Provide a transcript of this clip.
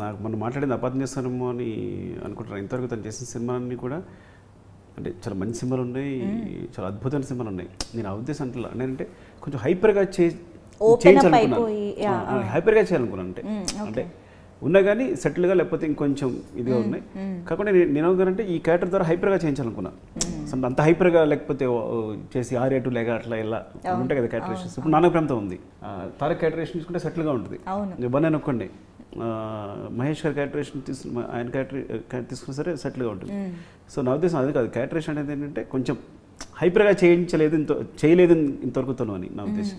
నాకు మనం మాట్లాడింది అబద్ధం చేస్తానేమో అని అనుకుంటున్నాను ఇంతవరకు తను చేసిన సినిమాలన్నీ కూడా అంటే చాలా మంచి సినిమాలు ఉన్నాయి చాలా అద్భుతమైన సినిమాలు ఉన్నాయి. నేను ఆ ఉద్దేశం అంటే నేనంటే కొంచెం హైపర్గా చే yeah, హైపర్గా చేయాలనుకున్నాను అంటే. అంటే ఉన్నా కానీ సెటిల్గా లేకపోతే ఇంకొంచెం ఇదిగా ఉన్నాయి. కాకుండా నేను ఏమనుకున్నానంటే ఈ క్యారెక్టర్ ద్వారా హైపర్గా చేయించాలనుకున్నా సో అంత హైపర్గా లేకపోతే చేసి ఆ రేటు లేక అట్లా ఇలా ఉంటాయి కదా క్యారెక్టరేషన్స్ ఇప్పుడు నాన్న ప్రేమతో ఉంది. తారక్ క్యారెక్టరేషన్ తీసుకుంటే సెటిల్గా ఉంటుంది. ఇవన్నీ అనుకోండి మహేష్ గారి క్యారెక్టరేషన్ తీసుకు ఆయన క్యారెక్టర్ తీసుకున్నా సరే సెటిల్గా ఉంటుంది. సో నా ఉద్దేశం అది కాదు. క్యారెక్టరేషన్ అనేది ఏంటంటే కొంచెం హైపర్గా చేయించలేదు ఇంత చేయలేదు ఇంతవరకు తను అని నా ఉద్దేశం.